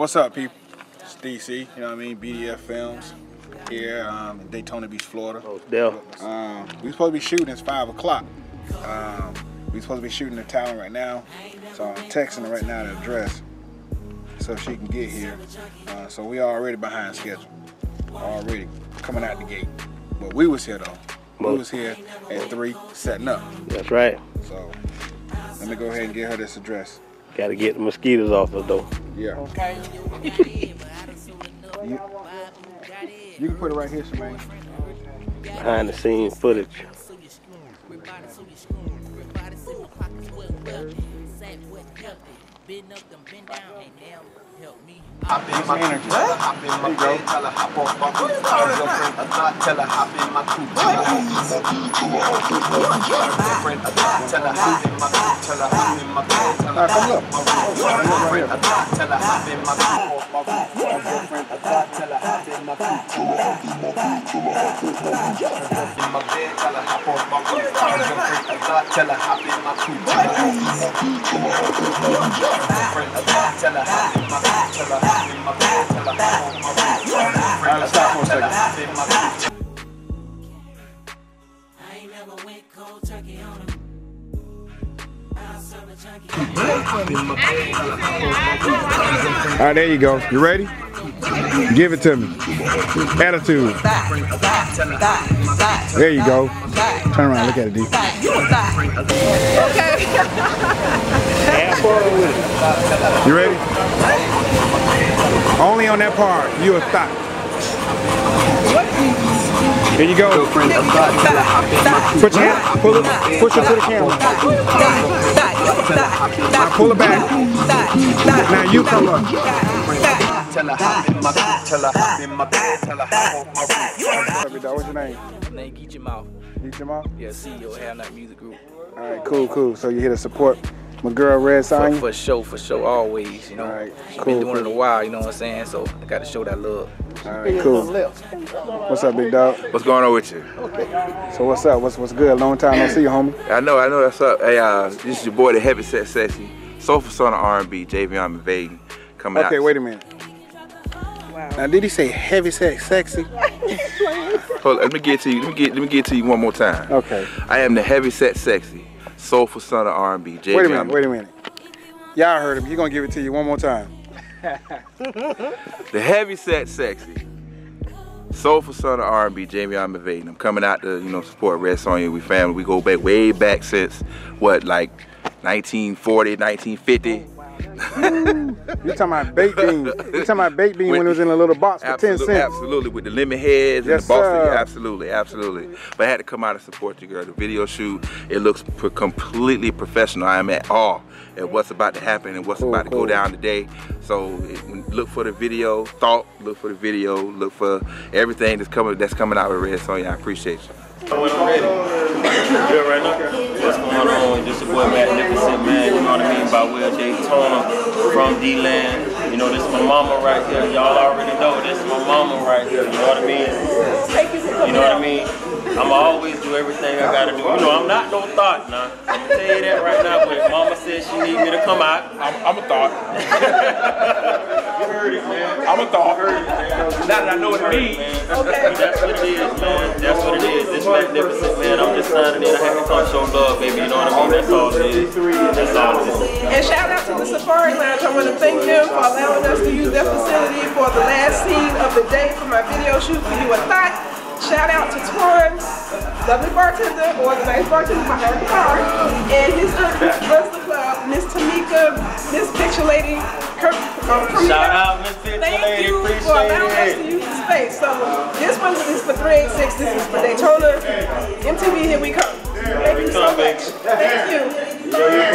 What's up, people? It's DC, you know what I mean? BDE Films here um, in Daytona Beach, Florida. Oh, Dell. Um, we supposed to be shooting. It's five o'clock. Um, we supposed to be shooting the talent right now, so I'm texting her right now the address so she can get here. Uh, so we already behind schedule, already coming out the gate. But we was here though. We was here at three, setting up. That's right. So let me go ahead and get her this address. Got to get the mosquitoes off the door. Yeah. Okay. You, you can put it right here, Shemaine. Behind the scenes footage. Hop in my energy. hop in my bed, tell her hop off my coupe. Her girlfriend a thot, tell her hop in my coupe. Her girlfriend a thot, tell her hop in my coupe. Tell her hop in my bed, tell her hop in my coupe. Her girlfriend a thot, tell her hop in my coupe. Her girlfriend a thot, tell All right, there you go. You ready? Give it to me. Attitude. There you go. Turn around, look at it, D. Have fun with it. You ready? Only on that part, you a thot. Here you go. Put your hand, pull it, push it to the camera. Now pull it back. Now you come up. Tell her hop in my coupe, tell her hop in my bed, ah, tell her ah, hop off my ah, roof. What's your name? Name Geet your mouth. You Jamal? Yeah, CEO Have Not Music Group. All right, cool, cool. So you here to support my girl Red For, Sign? for show, for show, always. You know, All right, cool, been doing it a while. You know what I'm saying? So I got to show that love. All right, cool. What's up, big dog? What's going on with you? Okay. So what's up? What's what's good? Long time no see you, homie. I know, I know that's up. Hey, uh, this is your boy, the Heavy Set Sexy, Soulful Son of R&B, Javion McVaden, coming out. Okay, wait a minute. Now, did he say heavy sex, sexy? Hold on, let me get to you. Let me get. Let me get to you one more time. Okay. I am the Heavy Set Sexy, Soulful Son of R&B, Javion. Wait a minute. Wait a minute. Y'all heard him. He gonna give it to you one more time. The Heavy Set Sexy, Soulful Son of R&B, Javion McVaden. I'm coming out to you know support Red Sonja. We family. We go back way back since what like 1940, 1950. You talking about baked beans? You talking about baked bean when it was in a little box for ten Absolutely, cents? absolutely, with the lemon heads Yes, and the Boston. sir. Absolutely, absolutely. But I had to come out and support you, girl. The video shoot, it looks completely professional. I am at awe at what's about to happen and what's Cool, about to cool. go down today. So it- look for the video, thought, look for the video, look for everything that's coming that's coming out with Red Sonja. I appreciate you. Right now? What's going on? This your boy Magnificent Man, you know what I mean? By Will Daytona from D-Land. You know, this is my mama right here. Y'all already know this is my mama right here. You know what I mean? You know what I mean? I'ma always do everything I gotta do. You know, I'm not no thot nah. I'm gonna tell you that right now, but mama said she need me to come out. I'm, I'm a thot. you heard it, man. I'm a thot. Heard it, man. Now that I know what it means. Okay. That's what it is, man. That's what it is. This magnificent man. I'm just signing in. I had to come show love, baby. You know what I mean? That's all it is. That's all it is. And shout out to the Safari Lounge. I want to thank them for allowing us to use their facility for the last scene of the day for my video shoot for You a Thot. Shout out to Twan, lovely bartender, or the nice bartender behind the bar, and his aunt, the club, Miss Tamika, Miss Picture Lady, her, Premiere. Shout out, Miss Thank Lady. you Appreciate for allowing us to use the space. So this one is for 386, this is for Daytona. MTV, here we come. Thank you so much. Thank you.